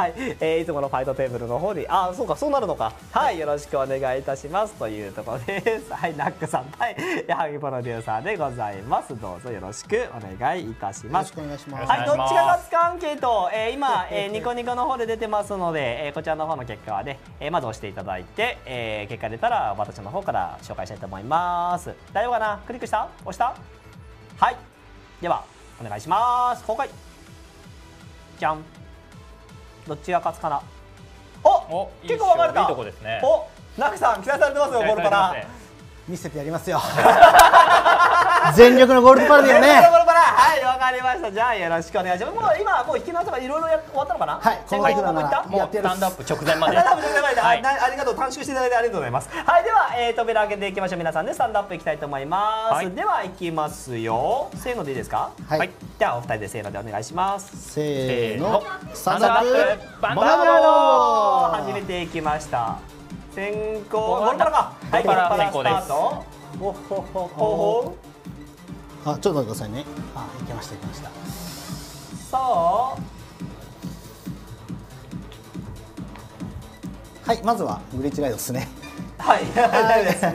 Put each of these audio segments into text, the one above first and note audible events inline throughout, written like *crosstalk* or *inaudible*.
はい、えー、いつものファイトテーブルの方に。あそうかそうなるのか。はい。よろしくお願いいたします。というところです。はい。ナックさん。対矢作プロデューサーでございます。どうぞよろしくお願いいたします。よろしくお願いします。はい。どっちが勝つかアンケート、えー、今、えー、ニコニコの方で出てますので、えー、こちらの方の結果はね、えー、まず押していただいて、えー、結果出たら私の方から紹介したいと思います。大丈夫かな？クリックした？押した？はい。ではお願いします。公開。じゃんどっちが勝つかな？お結構分かれた。いいとこですね。おナクさん期待されてますよゴールパラ見せてやりますよ。全力のゴールドパラディよねかりました。じゃあよろしくお願いします。もう今もう引き直せばいろいろ終わったのかな？はいこの時ならもうスタンドアップ直前までスタンドアップ直前まで、はい、ありがとう短縮していただいてありがとうございます。はいでは、えー、扉開けていきましょう。皆さんでスタンドアップいきたいと思います、はい、ではいきますよ。せーのでいいですか？はい、じゃあお二人でせーのでお願いします。せーの。スタンドアップ。バンバー始めていきました。先行。ゴルパラかはい。ゴルパラスタート。ほほほほあちょっと待ってくださいね。あ行きました行きました。さあはいまずはグリッチライドですね。はい。大丈夫です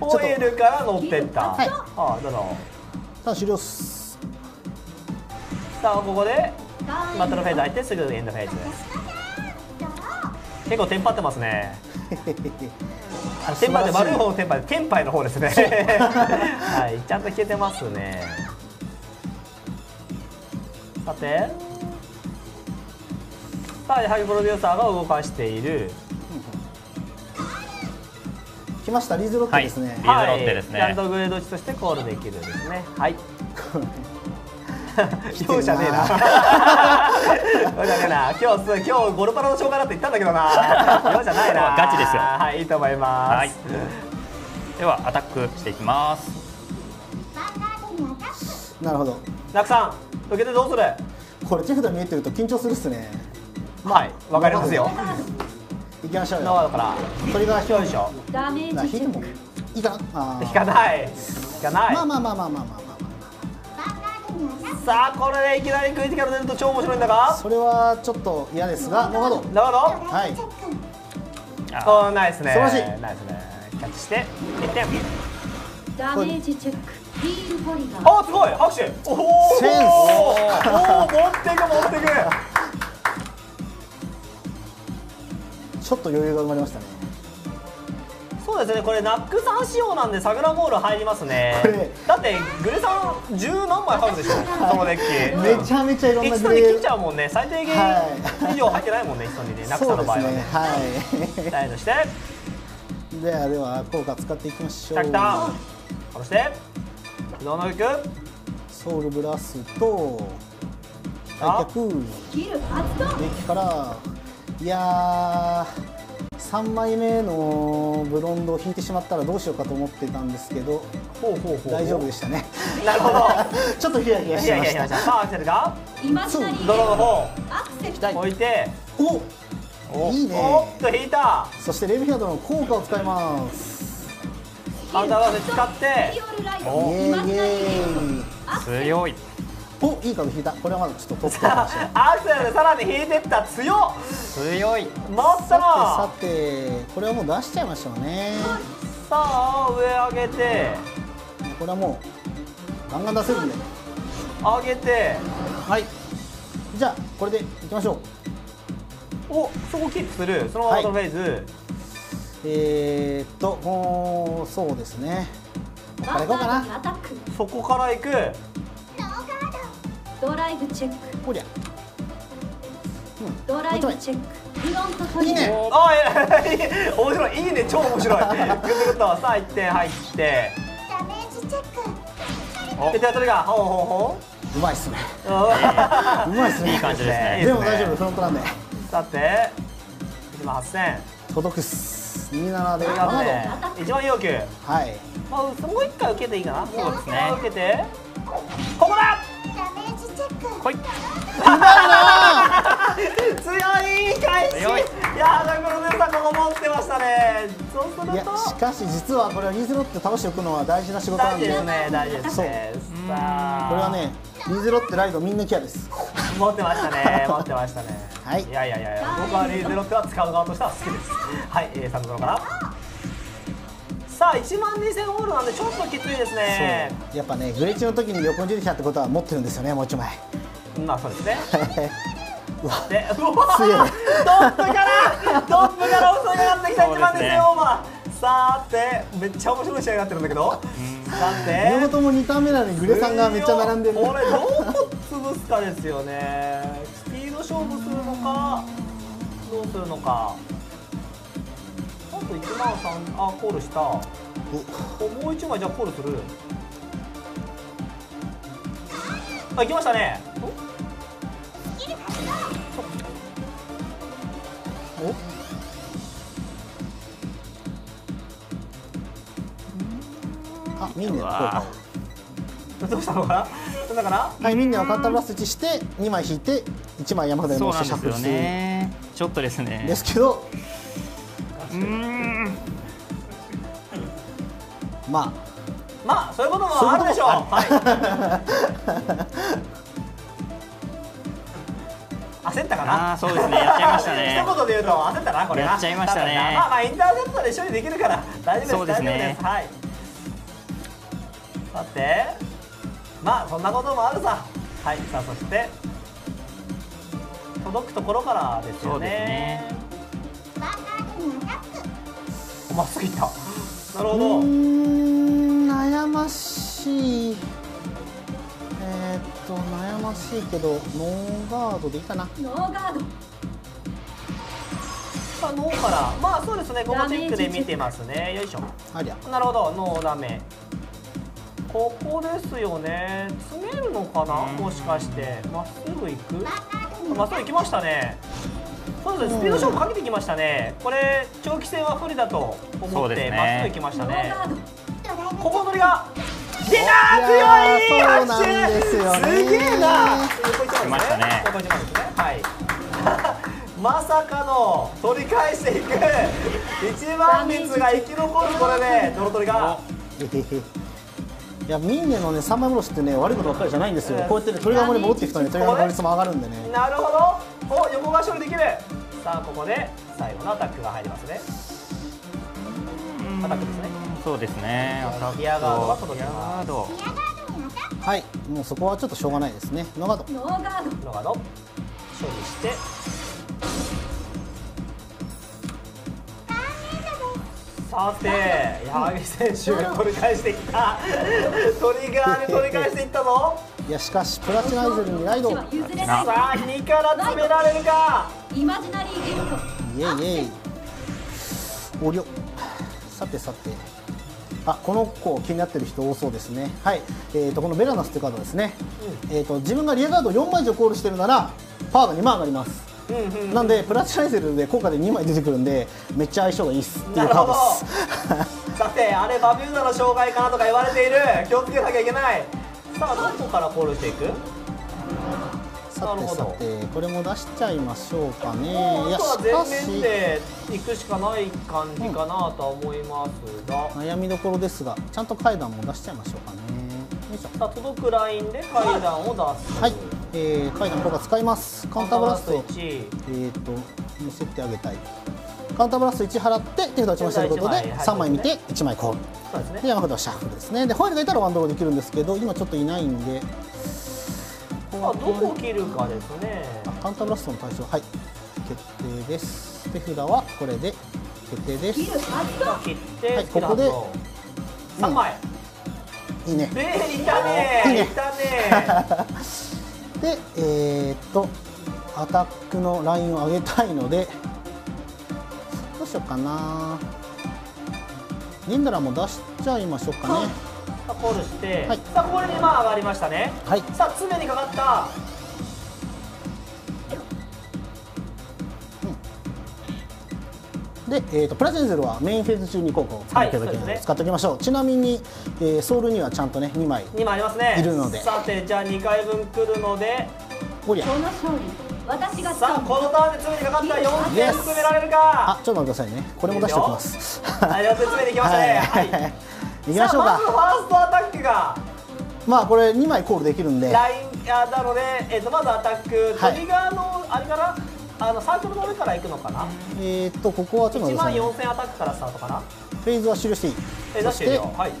ホイールから乗ってった。はい。あどうぞ。さあ終了っす。さあここでバトルフェーズ入ってすぐエンドフェーズ。結構テンパってますね *laughs* テンパで悪い方のテンパでテンパイの方ですね。*laughs* はいちゃんと消えてますね。さて。さあやはりプロデューサーが動かしている。来ましたリーズロッテですね、はい、リーズロッテですね、ちゃんとグレード値としてコールできるですね。はい *laughs* *laughs* 容赦ねえな。*laughs* 容赦ねえな。今日今日ゴルパラの紹介だって言ったんだけどな。*laughs* 容赦ないな。ガチですよ。はい、いいと思います。はい、ではアタックしていきます。なるほど。ナクさん、受けてどうする？これ手札見えてると緊張するっすね。はい、わかりますよ。行きましょうよ。から。それがよいしょ。ダメージチェック。いいかな？引かない。引かない。まあまあまあまあまあまあ。さあこれでいきなりクリティカル出ると超面白いんだが？それはちょっと嫌ですがなるほどなるほどはい。おナイスね。素晴らしい。ナイスね。キャッチして1点ダメージチェック。ヒールポリガー。あすごい！拍手！おおセンス。おお持っていく持っていく。ちょっと余裕が生まれましたねそうですねこれナックさん仕様なんで桜ボール入りますね。だってグレさん十何枚入るでしょそのデッキめちゃめちゃいろんなグレ切っちゃうもんね。最低限以上入ってないもんね一緒にね *laughs* ナックさんの場合はね。はい。大として。ではでは効果使っていきましょう。きたきた。そして。どのいく。ソウルブラスと開脚。デッキから。いや3枚目のブロンドを引いてしまったらどうしようかと思ってたんですけど大丈夫でしたね。なるほど。*laughs* ちょっとヒヤヒヤしました。さあアクセルが。ドロの方置いて。おいいね。おっと引いた。そしてレビヒアドの効果を使います。カウンター合わせ使ってイエーイ。イエーイ強いおいいカード引いた。これはまだちょっとトップかもしれないアクセルでさらに引いてった。強っ。強い。回ったな。さてさてこれはもう出しちゃいましょうね。さあ上上げて。これはもうガンガン出せるんで。上げて。はい。じゃあこれでいきましょう。おそこキープする。そのままのフェーズ、はい、えー、っともうそうですね。ここからいこうかな。そこからいくドライブチェック。こりゃ、うん、ドライブチェック。フロントトリいいね。あいやいや *laughs* 面白いいいね超面白い。グッグッとさあ1点入って。ダメージチェック。で手当たりがほうほうほう。うまいっすね。うまいっすね。いい感じですね。でも大丈夫フロントなんで。さて1万8000届くっす。27で。1万要求。はい。まあもう一回受けていいかな。そうですね受けて。ここだ来い。強い返し。い。やーだからねさここもってましたね。そうすると。いやしかし実はこれはリーゼロって倒しておくのは大事な仕事なんで。大事ですね。大事です。ねさあ。これはねリーゼロってライドみんなキャです。持ってましたね。*laughs* 持ってましたね。はい。いやいやいや僕はリーゼロっては使う側としては好きです。はい、えー、サンドロからさあ1万2000ホールなんでちょっときついですね。やっぱねグレチの時に横に出てきたってことは持ってるんですよねもう一枚まあそうですね。*laughs* うわ。でうわトップからトップから襲い上がってきた1万2000オーバー。さてめっちゃ面白い試合になってるんだけど。さて。両方とも2ターン目なのにグレさんがめっちゃ並んでる。これどう潰すかですよね。スピード勝負するのかどうするのかあと1万3あコールした。おもう1枚じゃあコールする。あ行きましたね。あミンネの効果をどうしたのかな？だからはいミンネはカンターブラス1して2枚引いて1枚山札に乗せてシャッフルしてね。ちょっとですね。ですけど。うんまあまあそういうこともあるでしょう。はい。*laughs* 焦ったかな？あそうですね。やっちゃいましたね。*laughs* 一言で言うと焦ったなこれやっちゃいましたね。まあまあインターネットで処理できるから大丈夫ですそうですね。大丈夫です。はい。さて。まあそんなこともあるさ。はい。さあそして届くところからですよね。まっすぐいったなるほど。悩ましい。えー、っと悩ましいけどノーガードでいいかな。ノーガード。さあノーから。まあそうですね。ここチェックで見てますね。よいしょ。ありゃ。なるほど。ノーダメ。ここですよね。詰めるのかな？もしかして。まっすぐ行く？まっすぐ行きましたねそうです。ねスピード勝負かけてきましたね。これ長期戦は不利だと思ってま、ね、っすぐ行きましたね。ここ乗りが出た強いそうなんですよ、ね、すげえな！来ましたね。はい。*laughs* まさかの取り返していく。一番率が生き残るこれで泥取りが。*laughs* いやミンネのね三枚殺しってね悪いことばっかりじゃないんですよ、こうやって、ね、鳥釜に戻っていくとね鳥釜の率も上がるんでね。なるほど。お横が処理できるさあここで最後のアタックが入りますね。アタックですね。そうですね。ギアガードが届きます。はい。もうそこはちょっとしょうがないですね。ノーガードノーガードノーガード処理して。さて矢作選手が取り返してきた。*laughs* トリガーで取り返していったぞ。いやしかしプラチナイズルにライド。さあ2から詰められるかイマジナリーゲットイエイイエイ。おりょ。さてさて。あこの子気になってる人多そうですね。はい。えーとこのベラナスってカードですね、うん、えーと自分がリアガード4枚以上コールしてるならパワーが2万上がります。なんでプラチナイゼルで効果で2枚出てくるんでめっちゃ相性がいいっす。っていうカードです。*laughs* さてあれバビューダの障害かなとか言われている。気をつけなきゃいけない。さあどこからコールしていく？さてさてこれも出しちゃいましょうかね。いやしかしで行くしかない感じかなとは思いますが、うん、悩みどころですがちゃんと階段も出しちゃいましょうかね。さあ届くラインで階段を出す。はい、えー、階段効果使います。カウンターブラスト。1えっ、ー、と見せてあげたい。カウンターブラスト1払って手札1枚することで3枚見て1枚コールそうです、ね、で山札はシャッフルですね。でホイールがいたらワンドローできるんですけど今ちょっといないんであどこ切るかですね。カウンターブラストの対象。はい決定です。手札はこれで決定です。切ってはいここで。3枚、うん、いいね。でいたね。いいね。いたね。*laughs* でえー、っとアタックのラインを上げたいのでどうしようかな。リンダラも出しちゃいましょうかね。さあコールして、はい、さあこれで今上がりましたね、はい、さあ常にかかった。で、えーと、プラチナゼルはメインフェーズ中に効果を使っていただけるので、使っておきましょう。ちなみに、えー、ソウルにはちゃんとね2枚。2枚ありますね。いるので。さてじゃあ2回分くるので。おりゃ。私がさあこのターンで詰めにかかった4点詰められるか。あちょっと待ってくださいね。これも出しておきます。はい4点詰めてきましたね。はい。行きましょうさあまずフかァーストアタックが。まあこれ2枚コールできるんで。ラインあなので、えー、とまずアタック。はい。トリガーのあれからあのサークルの上から行くのかな？えーっとここはちょっと1万待ってくださいね4000アタックからスタートかな？フェーズは記していい。え出してるよ。はい。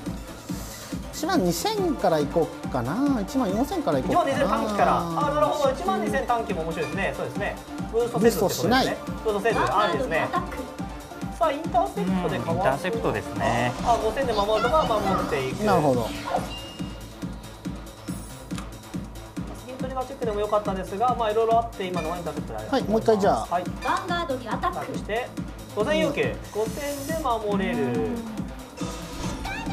1万2000からいこうかな。1万4000からいこ1万うかな2000短期から。あなるほど。1万2000短期も面白いですね。そうですね。ブーストせずってことですね。ブーストありですねードにアタックさあインターセプトでイン変わるターセプトですね。あ5000で守るとか守っていく。なるほど。スキントリガーチェックでも良かったですがまあいろいろあって今のはインターセプトでありはいもう一回じゃあ。はい。ヴァンガードにアタック。して5000要求5000で守れる。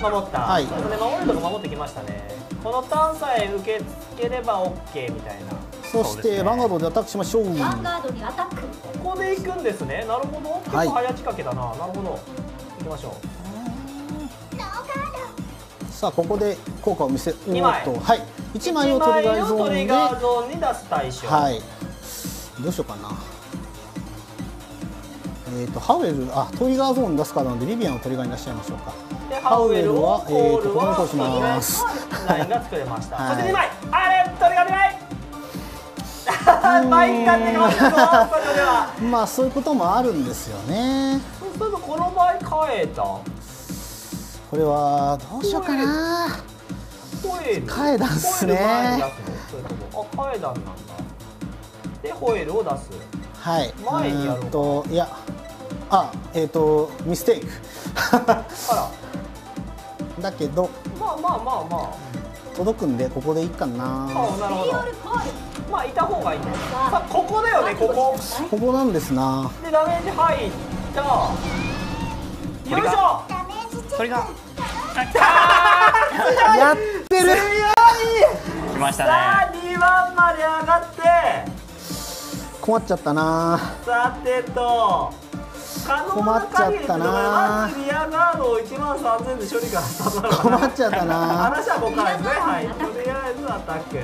守った、はい。守れるとこ守ってきましたね。このターンさえ受け付ければ OK みたいな。そしてね。ヴァンガードでアタックしましょう。ヴァンガードにアタックここで行くんですね。なるほど。結はい。構早仕掛けだな、なるほど。行きましょう。さあここで効果を見せおー二枚。っとはい。1枚をトリガーゾトーンに出す対象。はい。どうしようかな。えー、とハウエルあトリガーゾーンに出すからなんでリビアンをトリガーに出しちゃいましょうか。でハウエルはえーとここに通します。ラインが作れました、*laughs* はい。そして2枚。あれトリガー2枚毎回ってますよそこではまあそういうこともあるんですよね。そうするとこの場合変えた？これはどうしようかな。ホエール？カエダンっすねあカエダンなんだ。でホエールを出す。はい。前にやろうーんといやあえっ、とミステイク。あら。*laughs* だけど。まあまあまあま届くんでここでいいかな。ああなるほどまあいた方がいいね。さあここだよねここ。ここなんですな。でダメージ入った。よいしょ。それがやってる。来ましたさあね2番まで上がって。困っちゃったな。さてと可能な限りってところでまずリアガードを1万3000で処理からスタート困っちゃったな。話はここからですね。はい。とりあえずアタック。エ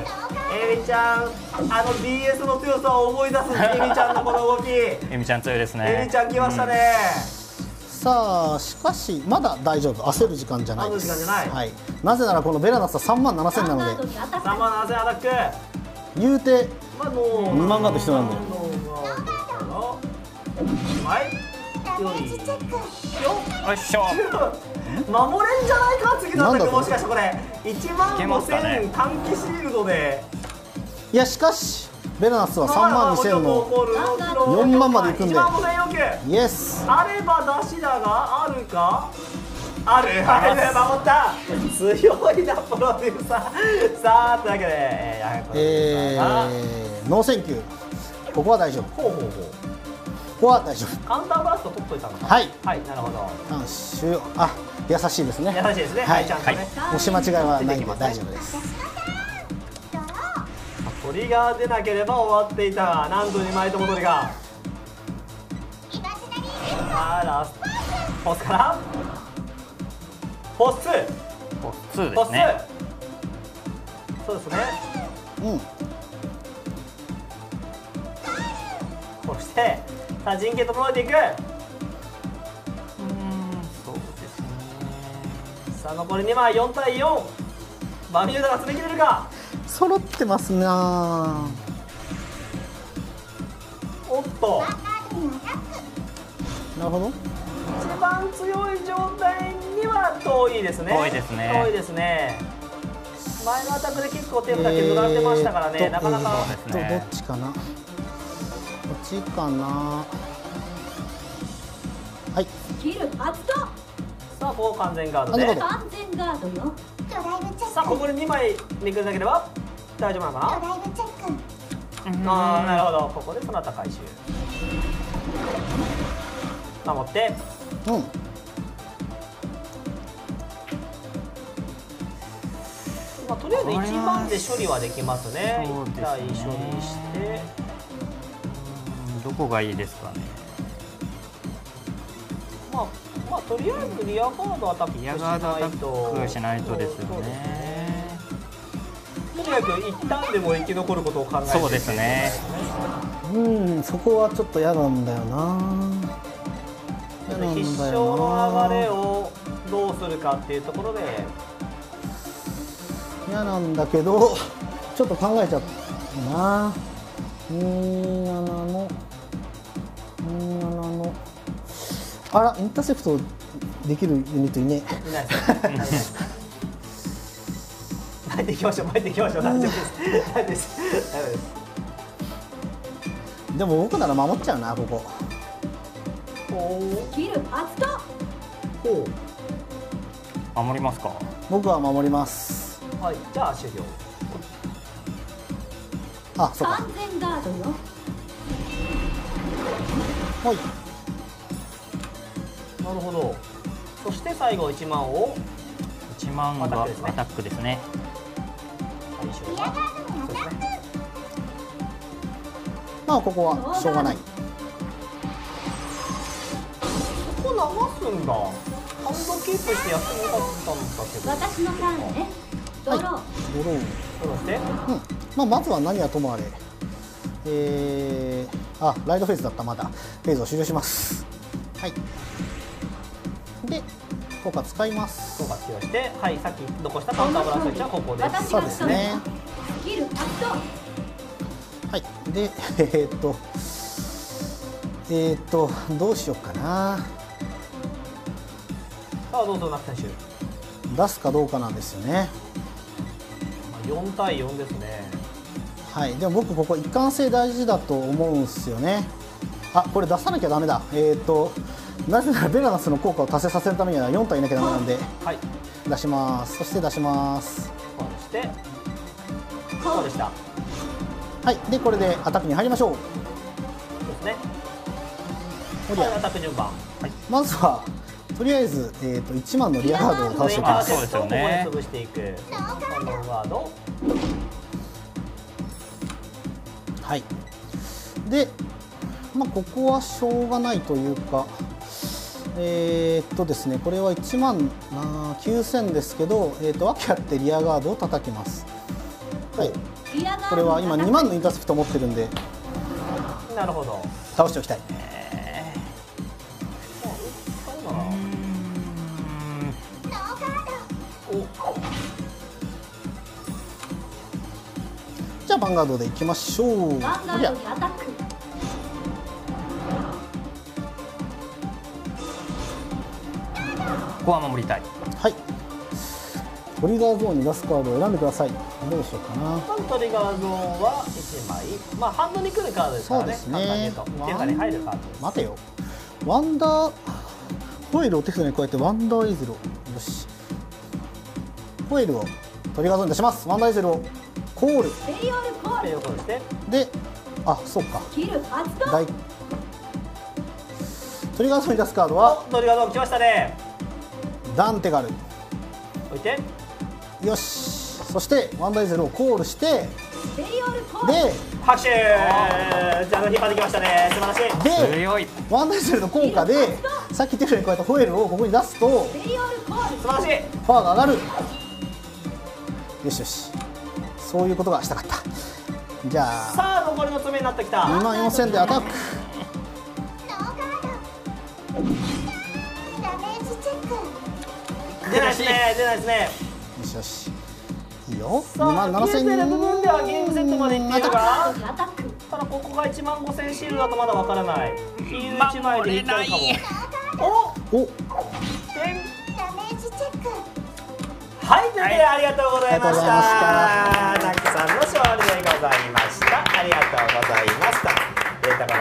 ミちゃんあの DS の強さを思い出すエミちゃんのこの動き。エえみちゃん強いですミねちゃん来ましたね、さあしかしまだ大丈夫。焦る時間じゃないです。焦る時間じゃない。はい、なぜならこのベラナスは3万7000ヴァンガなので。ードにアタック3万7000アタック。言うてまあの2万ガード必要なんだよはいよいしょ。守れんじゃないか次のアタック。もしかしてこれ。1万いけますかね。5000短期シールドで。いやしかしベラナスは3万2000の4万まで行くんで。1万5000要求イエスあれば出しだがあるか？ある。はい守った。強いなプロデューサー。*laughs* さあというわけでえーノーセンキュー。ここは大丈夫。こほうほうほうこは大丈夫。カウンターバースト取っといたのか。はい。はいなるほど。あ優しいですね。優しいですね。ははいいちゃんとね。押し間違いはないんで大丈夫です。トリガー出なければ終わっていた。が何度2枚ともトリガー。さあラストポスから。ポス2ポス2ポス2、ですね。そうですね。うん。そしてさあ陣形整えていく。うーんそうですね。さあ残り2枚4対4バミューダが詰め切れるか？揃ってますな。おっと。なるほど。一番強い状態には遠いですね。遠いですね。遠いですね。前のアタックで結構手札削られてましたからね、えーなかなか、ね。どっちかなちかなはい。スキル発動さあここ完全ガードで。完全ガードよ。さあここで2枚めくるだければ大丈夫なのかな？ああなるほど。ここでその他回収。守って。うん。まあ、とりあえず1番で処理はできますね。すね。1体処理して。うんどこがいいですかね？まあまあとりあえずリアガードアタックしリアガードアタないとックしないとですよね。とにかく一旦でも生き残ることを考えてそうですね。うんそこはちょっと嫌なんだよな。嫌なんだよな。必勝の流れをどうするかっていうところで。嫌なんだけどちょっと考えちゃったな。27のあらインターセプトできるユニットいねいないです。ね前で行きましょう前で行きましょう。大丈夫です大丈夫です。大丈夫です。でも僕なら守っちゃうなここ。ほスキル発動う。ほ守りますか？僕は守ります。うはいじゃあ終了。あそうか。完全ガードよ。はいなるほど。そして最後1万を。1万がアタックですね。アタックですね。最初はそうですね。まあここはしょうがない。ここ流すんだ。ハンドキープしてやってなかったんだけど。私のターンね。ドロー、ドローそして。うん。まあ、まずは何はともあれ、えー、あライドフェーズだったまだ。フェーズを終了します。はいで効果使います。効果使用してはいさっき残したカウンターブラストキはここで。す私そうですね。スキル発動はい。で *laughs* えー、っとえー、っとどうしようかな。さあどうぞ中選手。出すかどうかなんですよね。まあ4対4ですね。はい。でも僕ここ一貫性大事だと思うんですよね。あこれ出さなきゃダメだ。えー、っとなぜならベガナスの効果を達成させるためには4体いなきゃダメなんではい。出します。そして出します。こうしてそうでした。はい。でこれでアタックに入りましょう。そうですね。はいアタック順番。まずはとりあえず、えー、と1万のリアガードを倒していきあます。そうですよね。ここに潰していく。このワードはい。でまあここはしょうがないというかえー、っとですねこれは1万あー9000ですけど、えー、と訳あってリアガードを叩きます。はい。リアガードこれは今2万のインターセプト持ってるんで。なるほど。倒しておきたい。じゃあヴァンガードでいきましょう。ヴァンガードにアタックここは守りたい。はい。トリガーゾーンに出すカードを選んでください。どうしようかな。トリガーゾーンは1枚。まあハンドに来るカードですからね。そうですね。簡単に言うと。手札に入るカード待てよ。ワンダーホイールを手札に加えてワンダーイズルを。よし。ホイールをトリガーゾーンに出します。ワンダーイズルをコール。ベリオールコールということであそうか。スキル発動。大。トリガーゾーンに出すカードは？おトリガーゾーン来ましたねダンテガル置いて。よし。そしてワンダーイズルをコールして。ベリオールコール。で拍手。じゃあ引っ張ってきましたね。素晴らしい。で強い。ワンダーイズルの効果でさっき手札に加えたホイールをここに出すとベリオールコール。素晴らしい。パワーが上がる。よしよし。そういうことがしたかった。じゃあさあ残りの爪になってきた。2万4000でアタック出ないですね出ないですね。よしよし。いいよ。2さあ万7000 PSL 部分ではゲームセットまでいっているがドにアタックただここが1万5000シールだとまだわからない。ヒール1枚でいっちゃうかも。おお。点。はい、ということでありがとうございました。ありがとうございました。ナックさんの勝利でございました。ありがとうございました。データが